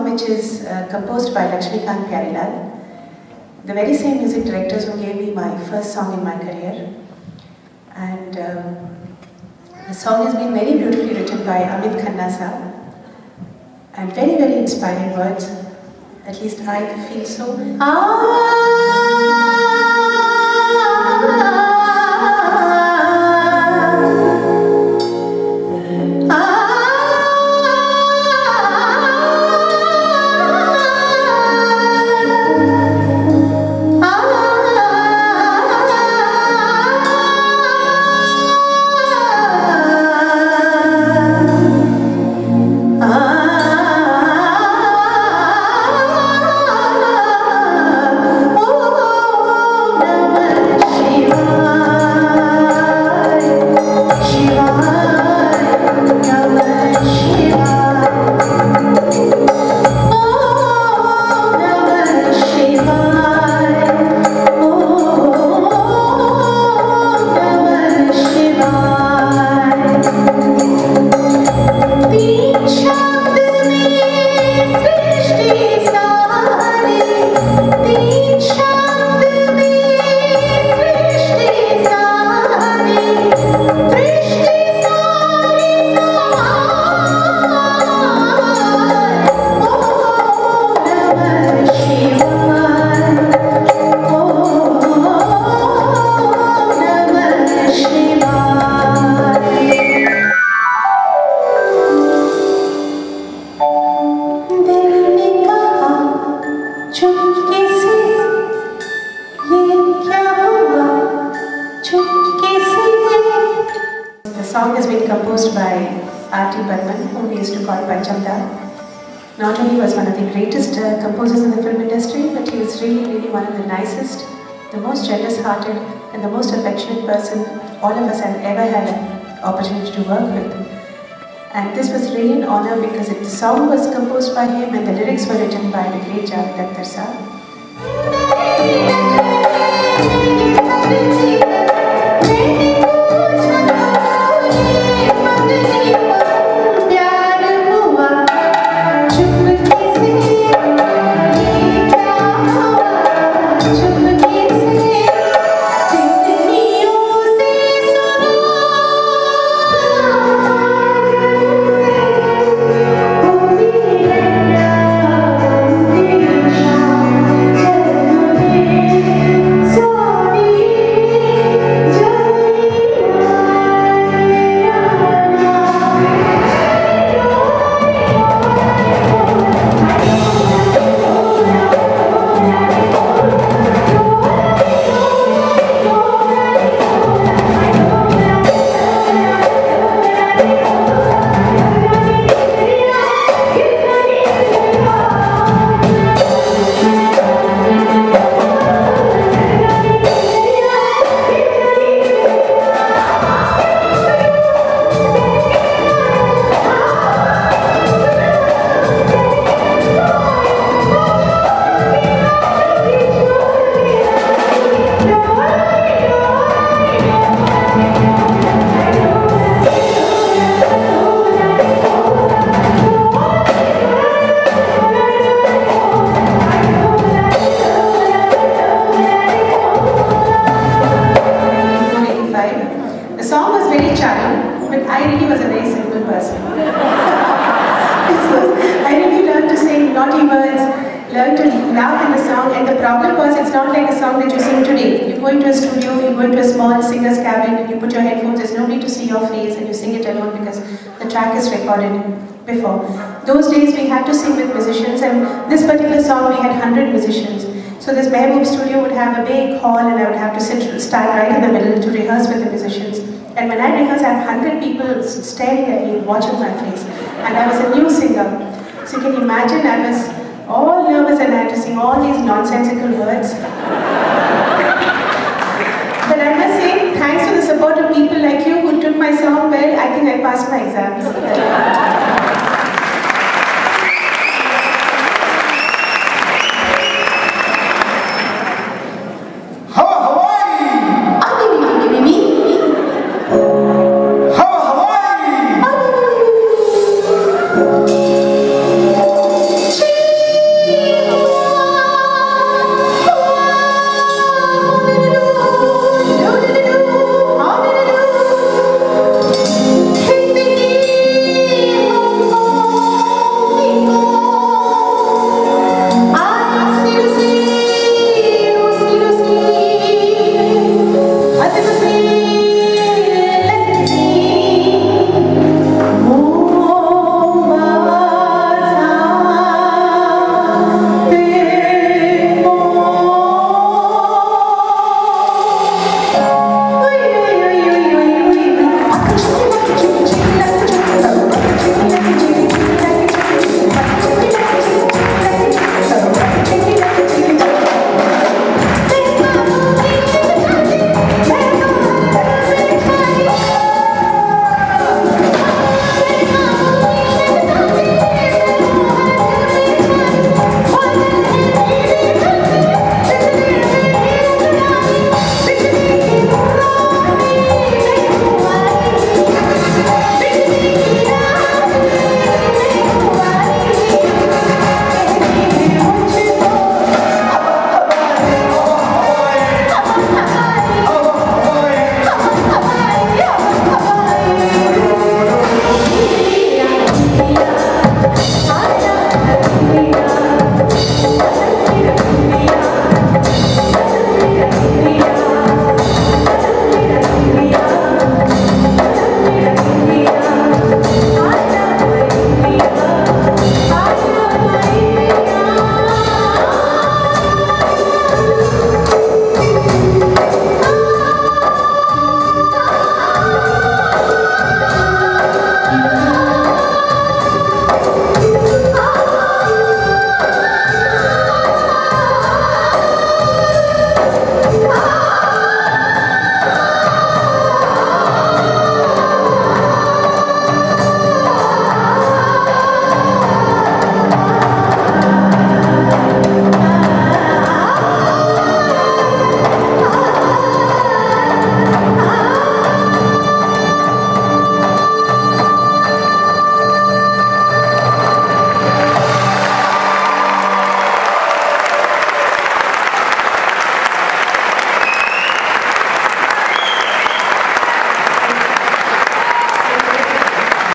song which is uh, composed by Lakshmikant Pyarilal, the very same music directors who gave me my first song in my career. And um, the song has been very beautifully written by Amit Khanna sir, and very, very inspiring words. At least I feel so. The song has been composed by R.D. Burman, whom we used to call Panchamda. Not only was one of the greatest uh, composers in the film industry, but he was really, really one of the nicest, the most generous-hearted, and the most affectionate person all of us have ever had an opportunity to work with. And this was really an honor because the song was composed by him and the lyrics were written by the great Javed Akhtar sir. Problem was it's not like a song that you sing today. You go into a studio, you go into a small singer's cabin, and you put your headphones, there's nobody to see your face, and you sing it alone because the track is recorded before. Those days we had to sing with musicians, and this particular song we had 100 musicians. So this Mehboob studio would have a big hall and I would have to sit, stand right in the middle to rehearse with the musicians. And when I rehearse, I have 100 people staring at me, watching my face. And I was a new singer. So you can imagine I was all nervous and I had to sing all these nonsensical words. but I must say, thanks to the support of people like you who took my song well, I think I passed my exams.